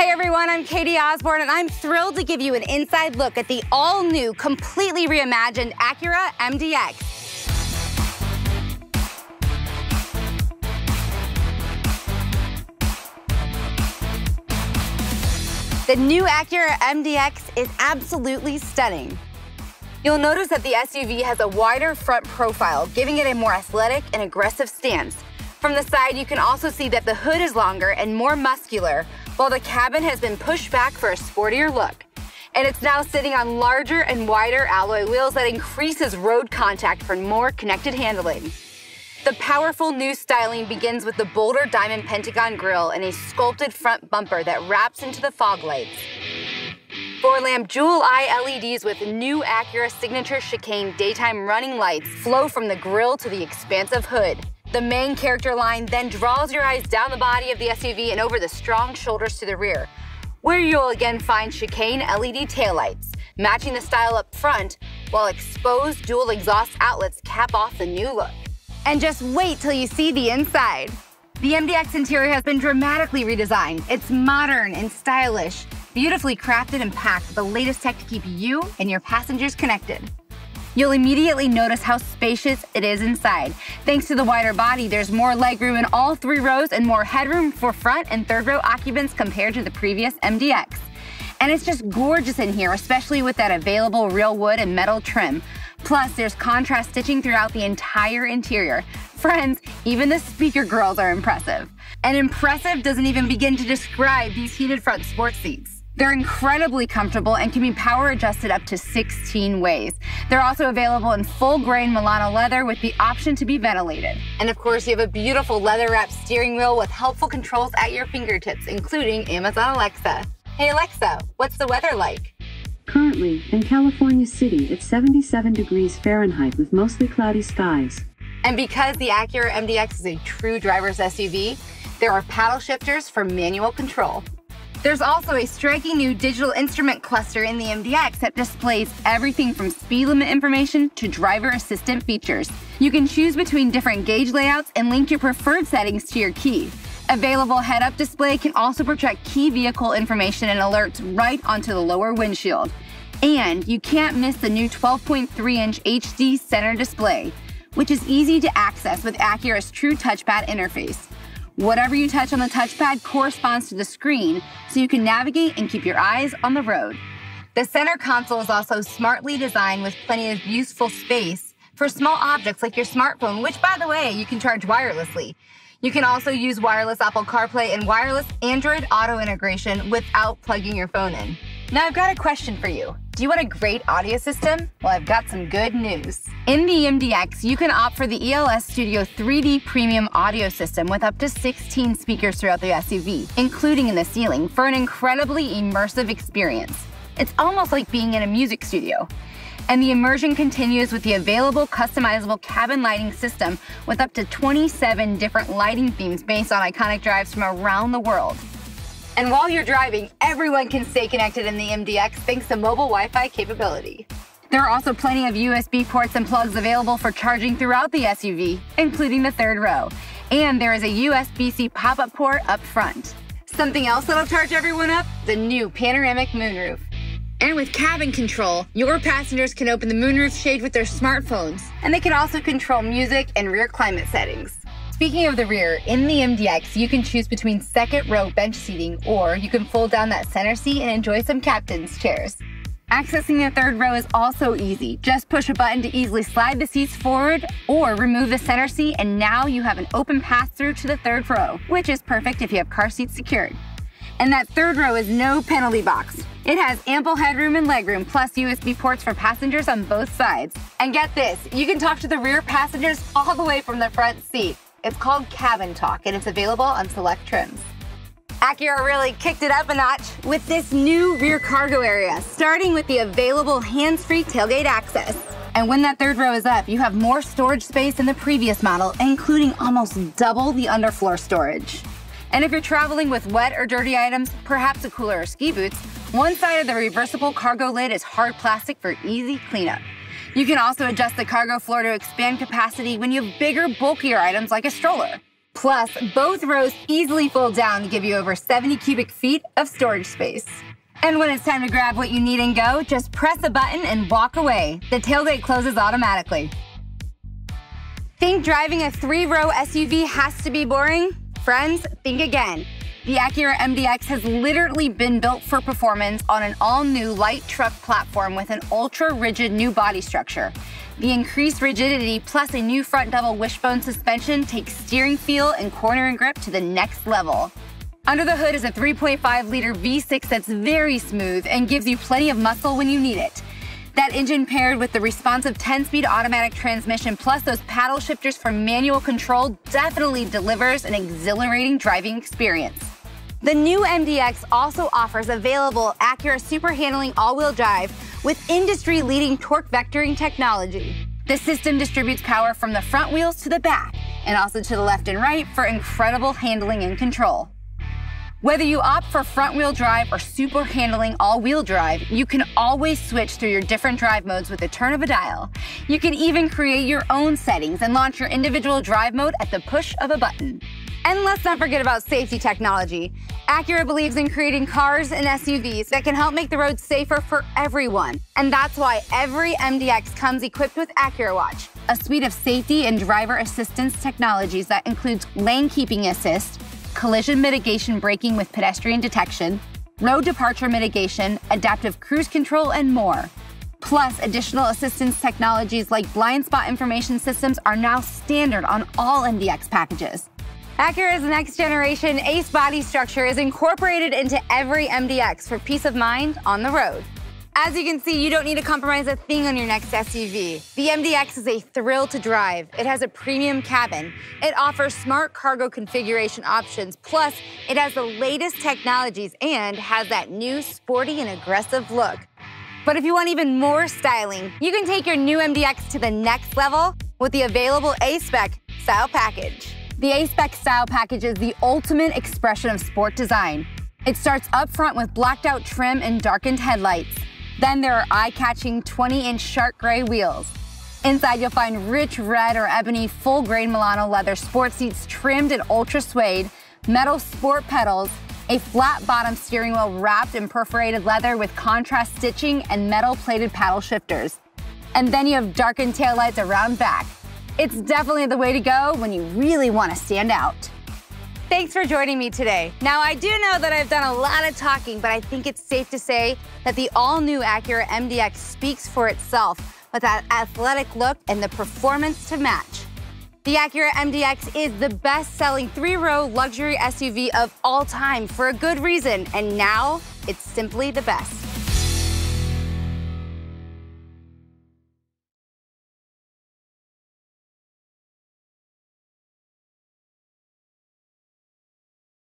Hey everyone, I'm Katie Osborne, and I'm thrilled to give you an inside look at the all new, completely reimagined Acura MDX. The new Acura MDX is absolutely stunning. You'll notice that the SUV has a wider front profile, giving it a more athletic and aggressive stance. From the side, you can also see that the hood is longer and more muscular, while the cabin has been pushed back for a sportier look. And it's now sitting on larger and wider alloy wheels that increases road contact for more connected handling. The powerful new styling begins with the bolder diamond pentagon grille and a sculpted front bumper that wraps into the fog lights. Four lamp jewel eye LEDs with new Acura signature chicane daytime running lights flow from the grille to the expansive hood. The main character line then draws your eyes down the body of the SUV and over the strong shoulders to the rear, where you'll again find chicane LED taillights, matching the style up front, while exposed dual exhaust outlets cap off the new look. And just wait till you see the inside. The MDX interior has been dramatically redesigned. It's modern and stylish, beautifully crafted and packed with the latest tech to keep you and your passengers connected. You'll immediately notice how spacious it is inside. Thanks to the wider body, there's more legroom in all three rows and more headroom for front and third row occupants compared to the previous MDX. And it's just gorgeous in here, especially with that available real wood and metal trim. Plus, there's contrast stitching throughout the entire interior. Friends, even the speaker grills are impressive. And impressive doesn't even begin to describe these heated front sports seats. They're incredibly comfortable and can be power adjusted up to 16 ways. They're also available in full grain Milano leather with the option to be ventilated. And of course, you have a beautiful leather wrapped steering wheel with helpful controls at your fingertips, including Amazon Alexa. Hey Alexa, what's the weather like? Currently, in California City, it's 77 degrees Fahrenheit with mostly cloudy skies. And because the Acura MDX is a true driver's SUV, there are paddle shifters for manual control. There's also a striking new digital instrument cluster in the MDX that displays everything from speed limit information to driver assistant features. You can choose between different gauge layouts and link your preferred settings to your key. Available head-up display can also project key vehicle information and alerts right onto the lower windshield. And you can't miss the new 12.3-inch HD center display, which is easy to access with Acura's True Touchpad interface. Whatever you touch on the touchpad corresponds to the screen, so you can navigate and keep your eyes on the road. The center console is also smartly designed with plenty of useful space for small objects like your smartphone, which, by the way, you can charge wirelessly. You can also use wireless Apple CarPlay and wireless Android Auto integration without plugging your phone in. Now I've got a question for you. Do you want a great audio system? Well, I've got some good news. In the MDX, you can opt for the ELS Studio 3D Premium audio system with up to 16 speakers throughout the SUV, including in the ceiling, for an incredibly immersive experience. It's almost like being in a music studio. And the immersion continues with the available customizable cabin lighting system with up to 27 different lighting themes based on iconic drives from around the world. And while you're driving, everyone can stay connected in the MDX thanks to mobile Wi-Fi capability. There are also plenty of USB ports and plugs available for charging throughout the SUV, including the third row. And there is a USB-C pop-up port up front. Something else that'll charge everyone up? The new panoramic moonroof. And with cabin control, your passengers can open the moonroof shade with their smartphones, and they can also control music and rear climate settings. Speaking of the rear, in the MDX, you can choose between second row bench seating, or you can fold down that center seat and enjoy some captain's chairs. Accessing the third row is also easy. Just push a button to easily slide the seats forward or remove the center seat and now you have an open pass through to the third row, which is perfect if you have car seats secured. And that third row is no penalty box. It has ample headroom and legroom, plus USB ports for passengers on both sides. And get this, you can talk to the rear passengers all the way from the front seat. It's called Cabin Talk, and it's available on select trims. Acura really kicked it up a notch with this new rear cargo area, starting with the available hands-free tailgate access. And when that third row is up, you have more storage space than the previous model, including almost double the underfloor storage. And if you're traveling with wet or dirty items, perhaps a cooler or ski boots, one side of the reversible cargo lid is hard plastic for easy cleanup. You can also adjust the cargo floor to expand capacity when you have bigger, bulkier items like a stroller. Plus, both rows easily fold down to give you over 70 cubic feet of storage space. And when it's time to grab what you need and go, just press a button and walk away. The tailgate closes automatically. Think driving a three-row SUV has to be boring? Friends, think again. The Acura MDX has literally been built for performance on an all-new light truck platform with an ultra-rigid new body structure. The increased rigidity plus a new front double wishbone suspension takes steering feel and cornering grip to the next level. Under the hood is a 3.5-liter V6 that's very smooth and gives you plenty of muscle when you need it. That engine paired with the responsive 10-speed automatic transmission plus those paddle shifters for manual control definitely delivers an exhilarating driving experience. The new MDX also offers available Acura super handling all-wheel drive with industry-leading torque vectoring technology. The system distributes power from the front wheels to the back and also to the left and right for incredible handling and control. Whether you opt for front-wheel drive or super handling all-wheel drive, you can always switch through your different drive modes with a turn of a dial. You can even create your own settings and launch your individual drive mode at the push of a button. And let's not forget about safety technology. Acura believes in creating cars and SUVs that can help make the roads safer for everyone. And that's why every MDX comes equipped with Acura Watch, a suite of safety and driver assistance technologies that includes lane keeping assist, collision mitigation braking with pedestrian detection, road departure mitigation, adaptive cruise control, and more. Plus, additional assistance technologies like blind spot information systems are now standard on all MDX packages. Acura's next generation ACE body structure is incorporated into every MDX for peace of mind on the road. As you can see, you don't need to compromise a thing on your next SUV. The MDX is a thrill to drive. It has a premium cabin. It offers smart cargo configuration options. Plus, it has the latest technologies and has that new sporty and aggressive look. But if you want even more styling, you can take your new MDX to the next level with the available A-Spec style package. The A-Spec style package is the ultimate expression of sport design. It starts up front with blacked out trim and darkened headlights. Then there are eye-catching 20-inch shark gray wheels. Inside you'll find rich red or ebony full-grain Milano leather sport seats trimmed in ultra suede, metal sport pedals, a flat bottom steering wheel wrapped in perforated leather with contrast stitching and metal plated paddle shifters. And then you have darkened taillights around back. It's definitely the way to go when you really want to stand out. Thanks for joining me today. Now, I do know that I've done a lot of talking, but I think it's safe to say that the all-new Acura MDX speaks for itself with that athletic look and the performance to match. The Acura MDX is the best-selling three-row luxury SUV of all time for a good reason, and now it's simply the best.